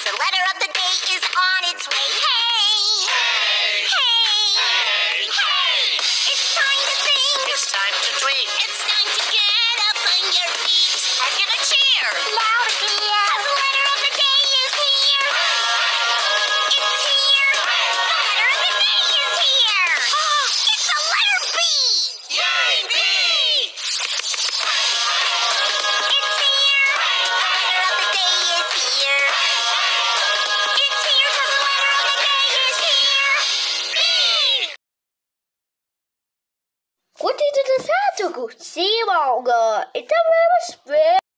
Cause the letter of the day is on its way. Hey! Hey! Hey! Hey! It's time to sing! It's time to tweet. It's time to get up on your feet. And give a cheer. Loud again. Curtindo do certo, curti, Malga. E também espero.